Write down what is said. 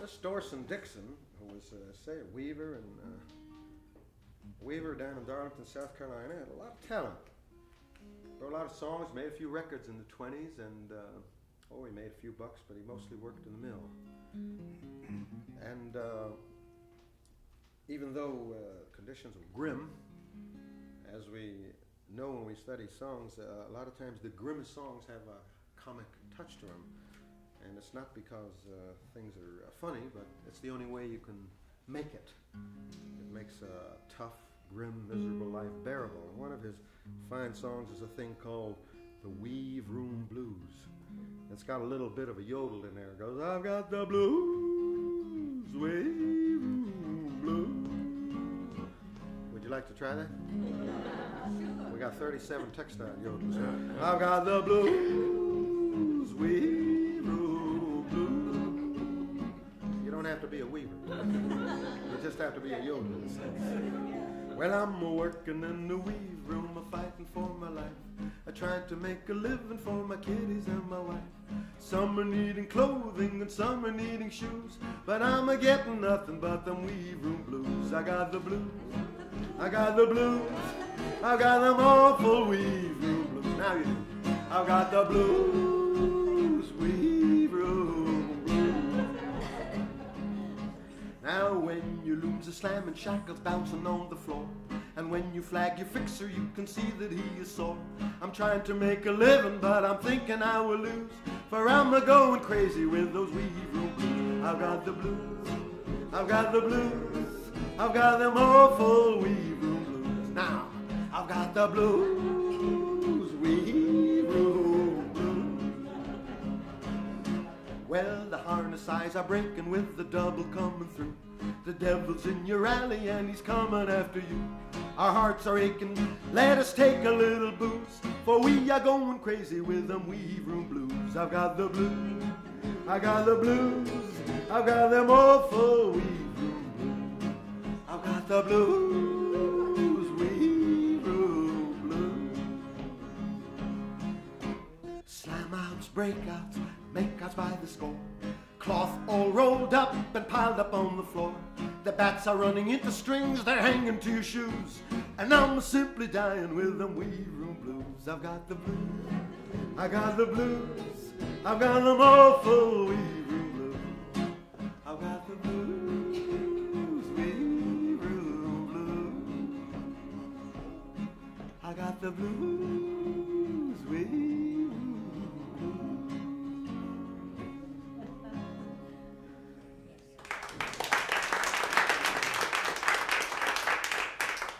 This Dorsey Dixon, who was, uh, say, a weaver and uh, weaver down in Darlington, South Carolina, had a lot of talent. Wrote a lot of songs, made a few records in the 20s, and uh, oh, he made a few bucks, but he mostly worked in the mill. And uh, even though uh, conditions were grim, as we know when we study songs, uh, a lot of times the grimmest songs have a comic touch to them. And it's not because uh, things are uh, funny, but it's the only way you can make it. It makes a tough, grim, miserable life bearable. And one of his fine songs is a thing called the Weave Room Blues. It's got a little bit of a yodel in there. It goes, I've got the blues, weave room blues. Would you like to try that? We got 37 textile yodels. I've got the blues, weave have to be a yodel. Well, I'm working in the weave room, a fighting for my life. I tried to make a living for my kiddies and my wife. Some are needing clothing and some are needing shoes, but I'm a getting nothing but them weave room blues. I got the blues, I got the blues, I got them awful weave room blues. Now you do. I've got the blues, are slamming, shackles bouncing on the floor. And when you flag your fixer, you can see that he is sore. I'm trying to make a living, but I'm thinking I will lose. For I'm a going crazy with those weave room blues. I've got the blues, I've got the blues, I've got them awful weave room blues. Now, I've got the blues, room blues. Well, the harness eyes are breaking with the double coming through. The devil's in your alley and he's coming after you. Our hearts are aching, let us take a little booze. For we are going crazy with them weave room blues. I've got the blues, I got the blues, I've got them awful weave room blues. I've got the blues, weave room blues. Slam outs, breakouts, makeouts by the score. Cloth all rolled up and piled up on the floor. The bats are running into strings, they're hanging to your shoes. And I'm simply dying with them weave room blues. I've got the blues, I got the blues, I've got them awful weave room blues. I've got the blues, weave room blues. I got the blues.